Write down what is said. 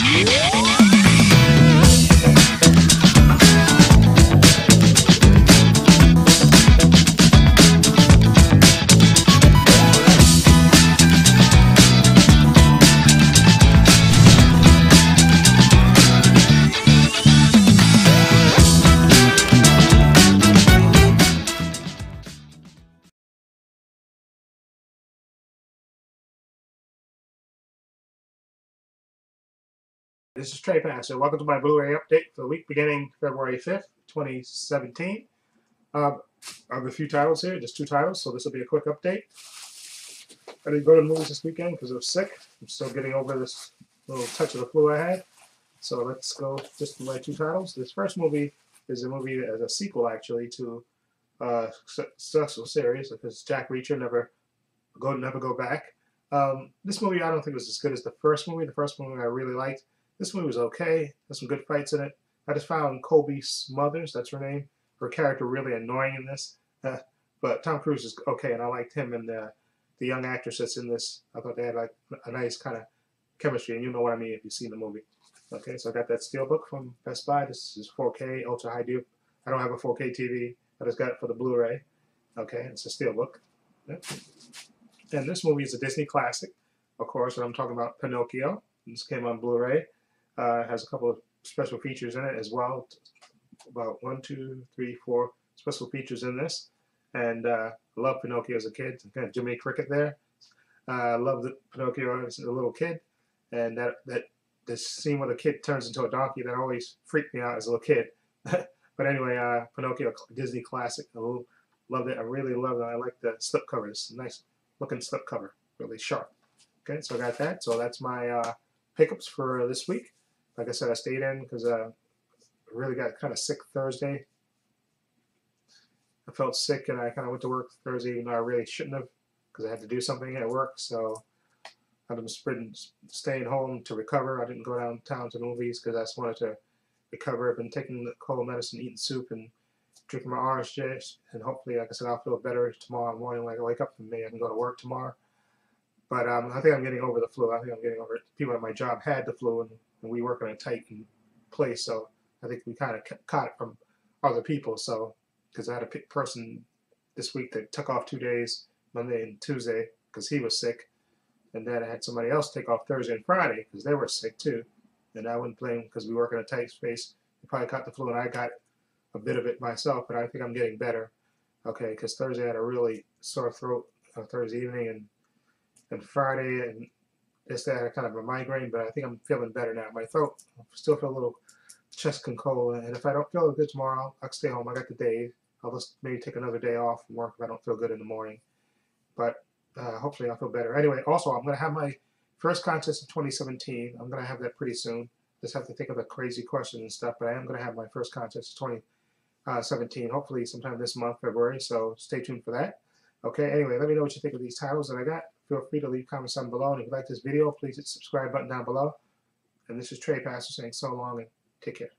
Yeah. This is Trepacer. Welcome to my Blu-ray update for the week beginning February 5th, 2017. Um, I have a few titles here, just two titles, so this will be a quick update. I didn't go to the movies this weekend because I was sick. I'm still getting over this little touch of the flu I had. So let's go just to my two titles. This first movie is a movie as a sequel, actually, to a uh, successful series because Jack Reacher never go never go back. Um, this movie I don't think was as good as the first movie. The first movie I really liked. This movie was okay. There's some good fights in it. I just found Cobie Smulders, that's her name, her character really annoying in this. Uh, but Tom Cruise is okay, and I liked him and the, the young actress that's in this. I thought they had like a nice kind of chemistry, and you know what I mean if you've seen the movie. Okay, so I got that steelbook from Best Buy. This is 4K, ultra high def. I don't have a 4K TV. I just got it for the Blu-ray. Okay, it's a steelbook. And this movie is a Disney classic, of course, and I'm talking about Pinocchio. This came on Blu-ray. Uh, has a couple of special features in it as well. About one, two, three, four special features in this. And uh, love Pinocchio as a kid. Kind of Jimmy Cricket there. Uh, I uh, love the Pinocchio as a little kid. And that that this scene where the kid turns into a donkey that always freaked me out as a little kid. but anyway, uh, Pinocchio Disney classic. I loved it. I really loved it. I like the slip cover. It's nice looking slip cover. Really sharp. Okay, so I got that. So that's my uh, pickups for this week. Like I said, I stayed in because uh, I really got kind of sick Thursday. I felt sick and I kind of went to work Thursday even though I really shouldn't have because I had to do something at work. So I've been staying home to recover. I didn't go downtown to movies because I just wanted to recover. I've been taking the cold medicine, eating soup, and drinking my orange juice. And hopefully, like I said, I'll feel better tomorrow morning when I wake up from me. I can go to work tomorrow. But um, I think I'm getting over the flu. I think I'm getting over it. People at my job had the flu, and and we work in a tight place, so I think we kind of caught it from other people. So, because I had a person this week that took off two days, Monday and Tuesday, because he was sick, and then I had somebody else take off Thursday and Friday because they were sick too, and I wouldn't blame because we work in a tight space. They probably caught the flu, and I got a bit of it myself, but I think I'm getting better. Okay, because Thursday I had a really sore throat uh, Thursday evening, and and Friday and yesterday I had kind of a migraine, but I think I'm feeling better now. My throat I still feel a little chest and cold, and if I don't feel good tomorrow, I'll stay home. I got the day. I'll just maybe take another day off from work if I don't feel good in the morning. But uh, hopefully I'll feel better. Anyway, also I'm going to have my first contest of 2017. I'm going to have that pretty soon. Just have to think of the crazy questions and stuff, but I am going to have my first contest of 2017, hopefully sometime this month, February, so stay tuned for that. Okay, anyway, let me know what you think of these titles that I got. Feel free to leave comments down below. And if you like this video, please hit the subscribe button down below. And this is Trepacer saying so long and take care.